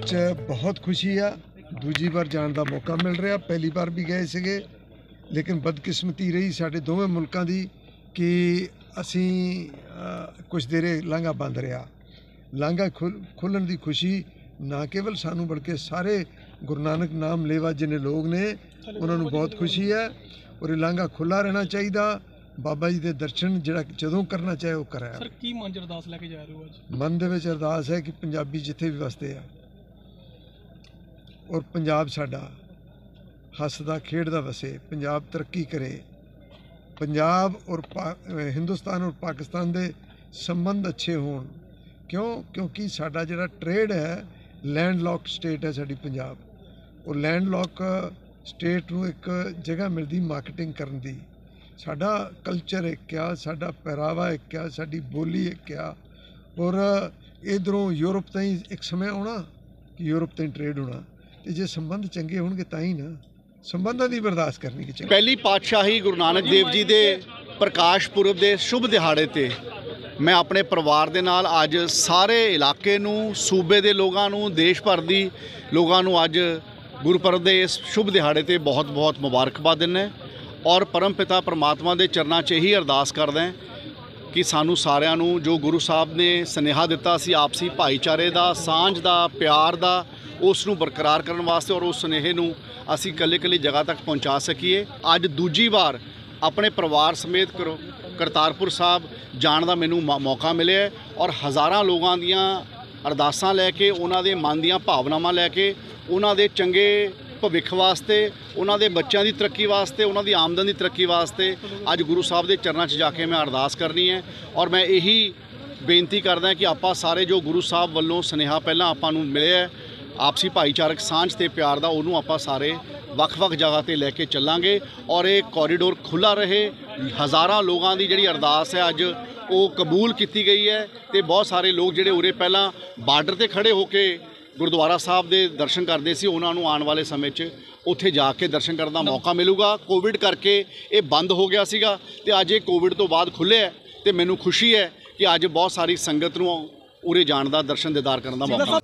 ਵਿੱਚ ਬਹੁਤ ਖੁਸ਼ੀ ਆ। ਦੂਜੀ ਵਾਰ ਜਾਣ ਦਾ ਮੌਕਾ ਮਿਲ ਰਿਹਾ। ਪਹਿਲੀ ਵਾਰ ਵੀ ਗਏ ਸੀਗੇ। ਲੇਕਿਨ ਬਦਕਿਸਮਤੀ ਰਹੀ ਸਾਡੇ ਦੋਵੇਂ ਮੁਲਕਾਂ ਦੀ ਕਿ ਅਸੀਂ ਕੁਝ ਦੇਰੇ ਲਾਂਘਾ ਬੰਦ ਰਿਹਾ। ਲਾਂਘਾ ਖੁੱਲਣ ਦੀ ਖੁਸ਼ੀ ਨਾ ਕੇਵਲ ਸਾਨੂੰ ਬਲਕਿ ਸਾਰੇ ਗੁਰੂ ਨਾਨਕ ਨਾਮ ਲੇਵਾ ਜਿਹਨੇ ਲੋਕ ਨੇ ਉਹਨਾਂ ਨੂੰ ਬਹੁਤ ਖੁਸ਼ੀ ਹੈ। ਔਰ ਇਹ ਲਾਂਘਾ ਖੁੱਲਾ ਰਹਿਣਾ ਚਾਹੀਦਾ। ਬਾਬਾ ਜੀ ਦੇ ਦਰਸ਼ਨ ਜਿਹੜਾ ਜਦੋਂ ਕਰਨਾ ਚਾਹੇ ਉਹ ਕਰਾਇਆ ਸਰ ਕੀ ਮਨ ਚ ਅਰਦਾਸ ਲੈ ਕੇ ਜਾ ਰਹੇ ਹੋ ਅੱਜ? ਮਨ ਦੇ ਵਿੱਚ ਅਰਦਾਸ ਹੈ ਕਿ ਪੰਜਾਬੀ ਜਿੱਥੇ ਵੀ ਵਸਦੇ ਆ। ਔਰ ਪੰਜਾਬ ਸਾਡਾ ਹੱਸਦਾ, ਖੇਡਦਾ ਵਸੇ, ਪੰਜਾਬ ਤਰੱਕੀ ਕਰੇ। ਪੰਜਾਬ ਔਰ ਪਾ- ਹਿੰਦੁਸਤਾਨ ਔਰ ਪਾਕਿਸਤਾਨ ਦੇ ਸੰਬੰਧ ਅੱਛੇ ਹੋਣ। ਕਿਉਂ? ਕਿਉਂਕਿ ਸਾਡਾ ਜਿਹੜਾ ਟ੍ਰੇਡ ਹੈ ਲੈਂਡ ਲੌਕ ਸਟੇਟ ਹੈ ਸਾਡੀ ਪੰਜਾਬ। ਉਹ ਲੈਂਡ ਲੌਕ ਸਟੇਟ ਨੂੰ ਇੱਕ ਜਗ੍ਹਾ ਮਿਲਦੀ ਮਾਰਕੀਟਿੰਗ ਕਰਨ ਦੀ। ਸਾਡਾ ਕਲਚਰ ਇੱਕ ਆ, ਸਾਡਾ ਪਹਿਰਾਵਾ ਇੱਕ ਆ, ਸਾਡੀ ਬੋਲੀ ਇੱਕ ਆ। ਔਰ ਇਧਰੋਂ ਯੂਰਪ ਤਾਈਂ ਇੱਕ ਸਮੇਂ ਆਉਣਾ ਕਿ ਯੂਰਪ ਤਾਈਂ ਟ੍ਰੇਡ ਹੋਣਾ। ਤੇ ਜੇ ਸੰਬੰਧ ਚੰਗੇ ਹੋਣਗੇ ਤਾਂ ਹੀ ਨਾ। ਸੰਬੰਧਾਂ ਦੀ ਬਰਦਾਸ਼ਤ ਕਰਨੀ ਕਿ ਚੰਗੀ। ਪਹਿਲੀ ਪਾਤਸ਼ਾਹੀ ਗੁਰੂ ਨਾਨਕ ਦੇਵ ਜੀ ਦੇ ਪ੍ਰਕਾਸ਼ ਪੁਰਬ ਦੇ ਸ਼ੁਭ ਦਿਹਾੜੇ ਤੇ ਮੈਂ ਆਪਣੇ ਪਰਿਵਾਰ ਦੇ ਨਾਲ ਅੱਜ ਸਾਰੇ ਇਲਾਕੇ ਨੂੰ, ਸੂਬੇ ਦੇ ਲੋਕਾਂ ਨੂੰ, ਦੇਸ਼ ਭਰ ਦੀ ਲੋਕਾਂ ਨੂੰ ਅੱਜ ਗੁਰਪੁਰਬ ਦੇ ਇਸ ਸ਼ੁਭ ਦਿਹਾੜੇ ਤੇ ਬਹੁਤ-ਬਹੁਤ ਮੁਬਾਰਕਬਾਦ ਦਿੰਦਾ ਔਰ ਪਰਮ ਪਿਤਾ ਪਰਮਾਤਮਾ ਦੇ ਚਰਨਾਂ 'ਚ ਇਹੀ ਅਰਦਾਸ ਕਰਦਾ ਹਾਂ ਕਿ ਸਾਨੂੰ ਸਾਰਿਆਂ ਨੂੰ ਜੋ ਗੁਰੂ ਸਾਹਿਬ ਨੇ ਸਨੇਹਾ ਦਿੱਤਾ ਸੀ ਆਪਸੀ ਭਾਈਚਾਰੇ ਦਾ, ਸਾਂਝ ਦਾ, ਪਿਆਰ ਦਾ, ਉਸ ਨੂੰ ਬਰਕਰਾਰ ਕਰਨ ਵਾਸਤੇ ਔਰ ਉਸ ਸੁਨੇਹੇ ਨੂੰ ਅਸੀਂ ਕੱਲੇ-ਕੱਲੇ ਜਗ੍ਹਾ ਤੱਕ ਪਹੁੰਚਾ ਸਕੀਏ। ਅੱਜ ਦੂਜੀ ਵਾਰ ਆਪਣੇ ਪਰਿਵਾਰ ਸਮੇਤ ਕਰੋ, ਕਰਤਾਰਪੁਰ ਸਾਹਿਬ ਜਾਣ ਦਾ ਮੈਨੂੰ ਮੌ- ਮੌਕਾ ਮਿਲਿਆ ਔਰ ਹਜ਼ਾਰਾਂ ਲੋਕਾਂ ਦੀਆਂ ਅਰਦਾਸਾਂ ਲੈ ਕੇ, ਉਹਨਾਂ ਦੇ ਮਨ ਦੀਆਂ ਭਾਵਨਾਵਾਂ ਲੈ ਕੇ, ਉਹਨਾਂ ਦੇ ਚੰਗੇ ਭਵਿੱਖ ਵਾਸਤੇ, ਉਹਨਾਂ ਦੇ ਬੱਚਿਆਂ ਦੀ ਤਰੱਕੀ ਵਾਸਤੇ, ਉਹਨਾਂ ਦੀ ਆਮਦਨ ਦੀ ਤਰੱਕੀ ਵਾਸਤੇ ਅੱਜ ਗੁਰੂ ਸਾਹਿਬ ਦੇ ਚਰਨਾਂ 'ਚ ਜਾ ਕੇ ਮੈਂ ਅਰਦਾਸ ਕਰਨੀ ਹੈ ਔਰ ਮੈਂ ਇਹੀ ਬੇਨਤੀ ਕਰਦਾ ਕਿ ਆਪਾਂ ਸਾਰੇ ਜੋ ਗੁਰੂ ਸਾਹਿਬ ਵੱਲੋਂ ਸੁਨੇਹਾ ਪਹਿਲਾਂ ਆਪਾਂ ਨੂੰ ਮਿਲਿਆ ਆਪਸੀ ਭਾਈਚਾਰਕ ਸਾਂਝ ਤੇ ਪਿਆਰ ਦਾ, ਉਹਨੂੰ ਆਪਾਂ ਸਾਰੇ ਵੱਖ-ਵੱਖ ਜਗ੍ਹਾ ਤੇ ਲੈ ਕੇ ਚੱਲਾਂਗੇ ਔਰ ਇਹ ਕੋਰੀਡੋਰ ਖੁੱਲਾ ਰਹੇ। ਹਜ਼ਾਰਾਂ ਲੋਕਾਂ ਦੀ ਜਿਹੜੀ ਅਰਦਾਸ ਹੈ ਅੱਜ ਉਹ ਕਬੂਲ ਕੀਤੀ ਗਈ ਹੈ ਤੇ ਬਹੁਤ ਸਾਰੇ ਲੋਕ ਜਿਹੜੇ ਉਰੇ ਪਹਿਲਾਂ ਬਾਰਡਰ ਤੇ ਖੜੇ ਹੋ ਕੇ ਗੁਰਦੁਆਰਾ ਸਾਹਿਬ ਦੇ ਦਰਸ਼ਨ ਕਰਦੇ ਸੀ ਉਹਨਾਂ ਨੂੰ ਆਉਣ ਵਾਲੇ ਸਮੇਂ 'ਚ ਉੱਥੇ ਜਾ ਕੇ ਦਰਸ਼ਨ ਕਰਨ ਦਾ ਮੌਕਾ ਮਿਲੂਗਾ। ਕੋਵਿਡ ਕਰਕੇ ਇਹ ਬੰਦ ਹੋ ਗਿਆ ਸੀਗਾ ਤੇ ਅੱਜ ਇਹ ਕੋਵਿਡ ਤੋਂ ਬਾਅਦ ਖੁੱਲ੍ਹਿਆ ਤੇ ਮੈਨੂੰ ਖੁਸ਼ੀ ਹੈ ਕਿ ਅੱਜ ਬਹੁਤ ਸਾਰੀ ਸੰਗਤ ਨੂੰ ਉਰੇ ਜਾਣ ਦਾ ਦਰਸ਼ਨ ਦੀਦਾਰ ਕਰਨ ਦਾ ਮੌਕਾ